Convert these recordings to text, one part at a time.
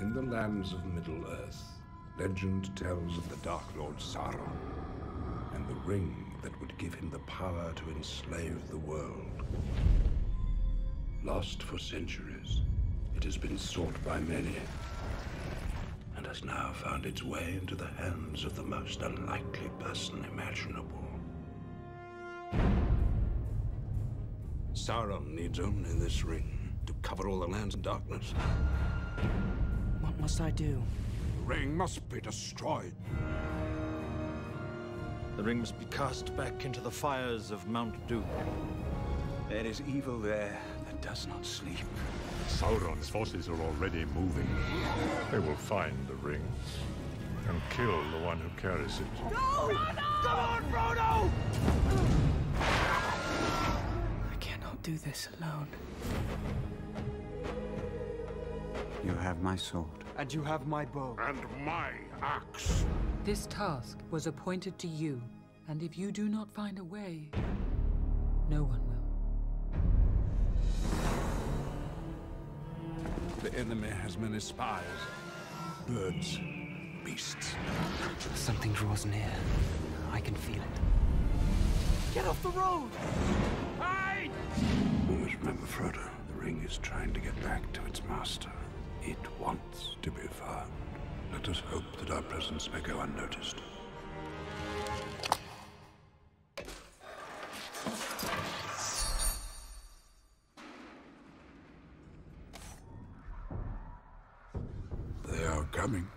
In the lands of Middle-earth, legend tells of the Dark Lord Sauron and the ring that would give him the power to enslave the world. Lost for centuries, it has been sought by many and has now found its way into the hands of the most unlikely person imaginable. Sauron needs only this ring to cover all the lands in darkness. What must I do? The ring must be destroyed. The ring must be cast back into the fires of Mount Doom. There is evil there that does not sleep. Sauron's forces are already moving. They will find the ring and kill the one who carries it. No! Come on, Frodo! I cannot do this alone. You have my sword. And you have my bow. And my axe. This task was appointed to you, and if you do not find a way, no one will. The enemy has many spies. Birds, beasts. Something draws near. I can feel it. Get off the road! To. Let us hope that our presence may go unnoticed. They are coming.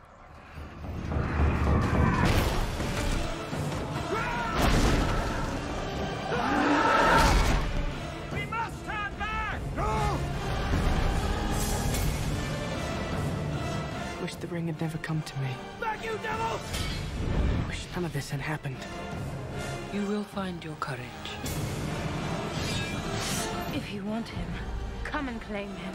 Wish the ring had never come to me. Back, you devil! I Wish none of this had happened. You will find your courage. If you want him, come and claim him.